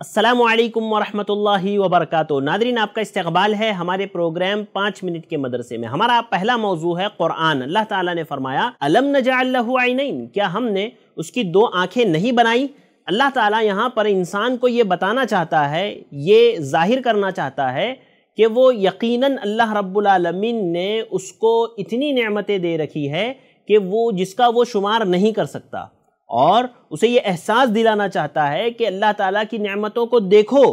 असलकम वरहमतुल्लाहि वबरकातुहू। नादरीन, आपका इस्तबाल है हमारे प्रोग्राम पाँच मिनट के मदरसे में। हमारा पहला मौजू है कुरान। अल्लाह ताला ने फरमाया, अलम आइनैन क्या हमने उसकी दो आँखें नहीं बनाई? अल्लाह ताला यहाँ पर इंसान को ये बताना चाहता है, ये ज़ाहिर करना चाहता है कि वो यकीनन अल्लाह रब्बुल ने उसको इतनी नमतें दे रखी है कि वो, जिसका वो शुमार नहीं कर सकता। और उसे ये एहसास दिलाना चाहता है कि अल्लाह ताला की नेमतों को देखो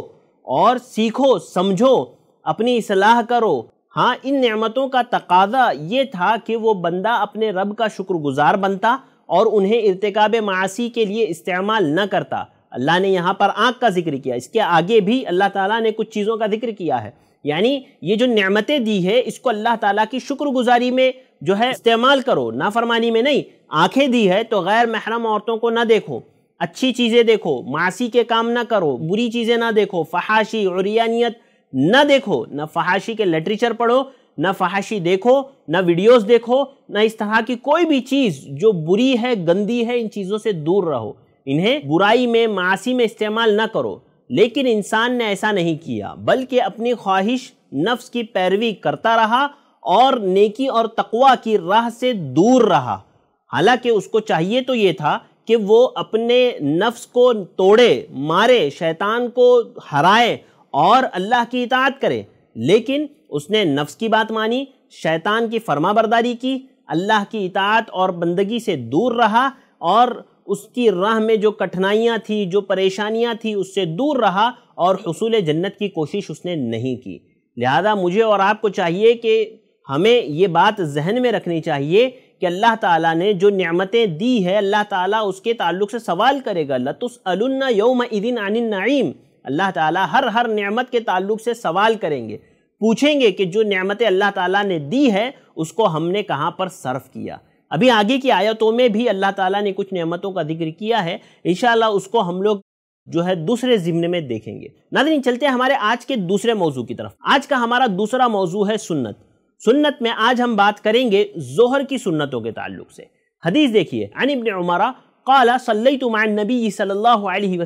और सीखो, समझो, अपनी असलाह करो। हाँ इन नेमतों का तकाजा ये था कि वो बंदा अपने रब का शुक्रगुजार बनता और उन्हें इरतकब मासी के लिए इस्तेमाल न करता। अल्लाह ने यहाँ पर आँख का ज़िक्र किया। इसके आगे भी अल्लाह ताला ने कुछ चीज़ों का ज़िक्र किया है। यानी ये जो नेमतें दी है, इसको अल्लाह ताला की शुक्रगुजारी में जो है इस्तेमाल करो, नाफरमानी में नहीं, आँखें दी है तो गैर महरम औरतों को ना देखो, अच्छी चीज़ें देखो, मासी के काम ना करो, बुरी चीज़ें ना देखो, फहाशी, उरियानियत ना देखो, न फहाशी के लिटरेचर पढ़ो, न फहाशी देखो, ना वीडियोस देखो, ना इस तरह की कोई भी चीज़ जो बुरी है, गंदी है, इन चीज़ों से दूर रहो। इन्हें बुराई में, मासी में इस्तेमाल ना करो। लेकिन इंसान ने ऐसा नहीं किया, बल्कि अपनी ख्वाहिश, नफ्स की पैरवी करता रहा और नेकी और तकवा की राह से दूर रहा। हालाँकि उसको चाहिए तो ये था कि वो अपने नफ्स को तोड़े, मारे, शैतान को हराए और अल्लाह की इतात करे। लेकिन उसने नफ्स की बात मानी, शैतान की फर्मा बरदारी की, अल्लाह की इतात और बंदगी से दूर रहा और उसकी राह में जो कठिनाइयाँ थी, जो परेशानियाँ थी, उससे दूर रहा और हसूल जन्नत की कोशिश उसने नहीं की। लिहाजा मुझे और आपको चाहिए कि हमें ये बात जहन में रखनी चाहिए कि अल्लाह ताला ने जो नियामतें दी है, अल्लाह ताला उसके ताल्लुक से सवाल करेगा लतुस अलुन्ना यौम इदिन अनिन नईम। अल्लाह ताला हर हर नियामत के ताल्लुक से सवाल करेंगे, पूछेंगे कि जो नियामतें अल्लाह ताला ने दी है, उसको हमने कहाँ पर सर्फ किया। अभी आगे की आयतों में भी अल्लाह ताला ने कुछ नियामतों का ज़िक्र किया है इन उसको हम लोग जो है दूसरे जिम्न में देखेंगे। नादरीन चलते हैं हमारे आज के दूसरे मौजू की तरफ़। आज का हमारा दूसरा मौजू है सुन्नत। सुन्नत में आज हम बात करेंगे जोहर की सुन्नतों के ताल्लुक से। हदीस देखिए अनिबन उमरा काला सल्लैतुमान नबी सल्लल्लाहु अलैहि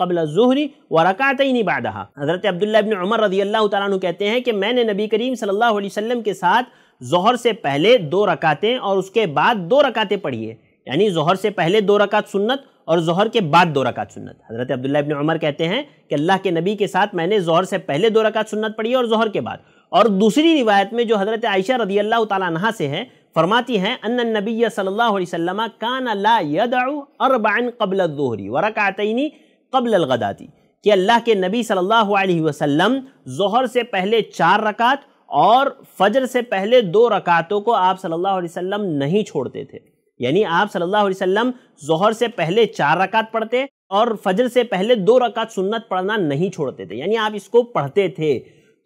कबल ज़ुहरी व रकातैन बादहा हज़रत अब्दुल्ला उमर रदी अल्लाह तआला कहते हैं कि मैंने नबी करीम सल्लल्लाहु अलैहि वसल्लम के साथ जोहर से पहले दो रकातें और उसके बाद दो रकातें पढ़ी है। यानी जोहर से पहले दो रकात सुन्नत और जहर के बाद दो रकात सुन्नत। हज़रत अब्दुल्ला इब्न उमर कहते हैं कि अल्लाह के नबी के साथ मैंने जहर से पहले दो रकात सुन्नत पढ़ी और जहर के बाद। और दूसरी रिवायत में जो हज़रत आयशा रदी अल्लाह तहा से है, फरमाती हैं, अन्न नबी सल्लल्लाहु अलैहि वसल्लम कान ला यदउ अरबान कबल दोहरी वरकातनी कबल गदाती कि अल्लाह के नबी सल्लल्लाहु अलैहि वसल्लम जहर से पहले चार रकात और फजर से पहले दो रकातों को आप सल्लल्लाहु अलैहि वसल्लम नहीं छोड़ते थे। यानी आप सल्लल्लाहु अलैहि वसल्लम जोहर से पहले चार रकात पढ़ते और फजर से पहले दो रकात सुन्नत पढ़ना नहीं छोड़ते थे, यानी आप इसको पढ़ते थे।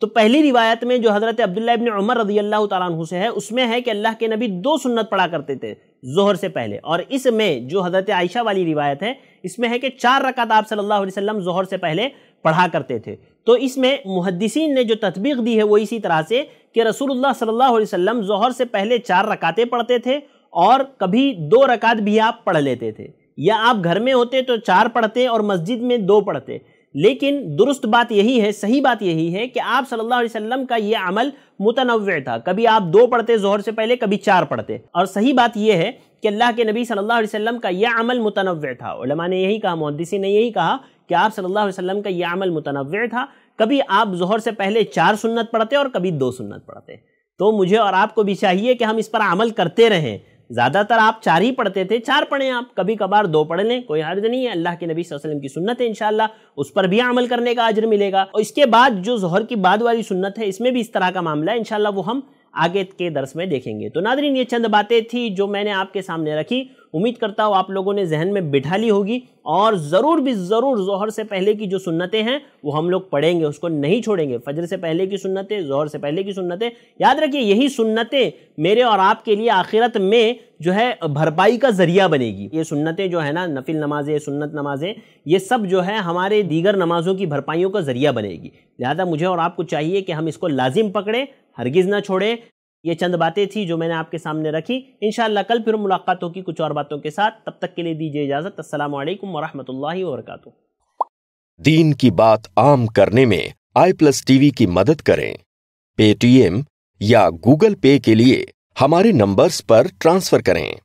तो पहली रिवायत में जो हज़रत अब्दुल्ला इब्न उमर रज़ी अल्लाह तु से है, उसमें है कि अल्लाह के नबी दो सुन्नत पढ़ा करते थे जोहर से पहले। और इसमें जो हज़रत आयशा वाली रिवायत है, इसमें है कि चार रकात आप सल्लल्लाहु अलैहि वसल्लम जोहर से पहले पढ़ा करते थे। तो इसमें मुहदसिन ने जो तदबीक दी है वो इसी तरह से कि रसूलुल्लाह सल्लल्लाहु अलैहि वसल्लम जोहर से पहले चार रकातें पढ़ते थे और कभी दो रकात भी आप पढ़ लेते थे। या आप घर में होते तो चार पढ़ते और मस्जिद में दो पढ़ते। लेकिन दुरुस्त बात यही है, सही बात यही है कि आप सल्लल्लाहु अलैहि वसल्लम का ये अमल मुतनव्य था। कभी आप दो पढ़ते जोहर से पहले, कभी चार पढ़ते। और सही बात यह है कि अल्लाह के नबी सल्लल्लाहु अलैहि वसल्लम का यह अमल मुतनव था। उलमा ने यही कहा मुहदसी ने यही कहा कि आप सल्लल्लाहु अलैहि वसल्लम का यह अमल मुतनव्य था। कभी आप जोहर से पहले चार सुन्नत पढ़ते और कभी दो सुन्नत पढ़ते। तो मुझे और आपको भी चाहिए कि हम इस पर अमल करते रहें। ज़्यादातर आप चार ही पढ़ते थे, चार पढ़ें आप कभी कभार दो पढ़ लें, कोई हर्ज नहीं है, अल्लाह के नबी वसल्लम की सुन्नत है इनशाला उस पर भी अमल करने का अजर मिलेगा। और इसके बाद जो जहर की बाद वाली सुन्नत है, इसमें भी इस तरह का मामला है, इंशाल्लाह वो हम आगे के दर्स में देखेंगे। तो नादरीन ये चंद बातें थी जो मैंने आपके सामने रखी उम्मीद करता हूँ आप लोगों ने जहन में बिठा ली होगी और ज़रूर भी ज़रूर जहर से पहले की जो सुन्नतें हैं, वो हम लोग पढ़ेंगे, उसको नहीं छोड़ेंगे। फजर से पहले की सुन्नतें, जोहर से पहले की सुन्नतें। याद रखिए, यही सुन्नतें मेरे और आपके लिए आखिरत में जो है, भरपाई का ज़रिया बनेगी। ये सुन्नतें जो है ना, नफिल नमाजें, सुन्नत नमाजें, ये सब जो है हमारे दीगर नमाज़ों की भरपाइयों का ज़रिया बनेगी। लिहाजा मुझे और आपको चाहिए कि हम इसको लाजिम पकड़ें, हरगिज़ ना छोड़ें। ये चंद बातें थी जो मैंने आपके सामने रखी। इन कल फिर मुलाकातों की कुछ और बातों के साथ। तब तक के लिए दीजिए इजाज़त। असल वरहमल वरक दीन की बात आम करने में आई प्लस टीवी की मदद करें। पेटीएम या गूगल पे के लिए हमारे नंबर्स पर ट्रांसफ़र करें।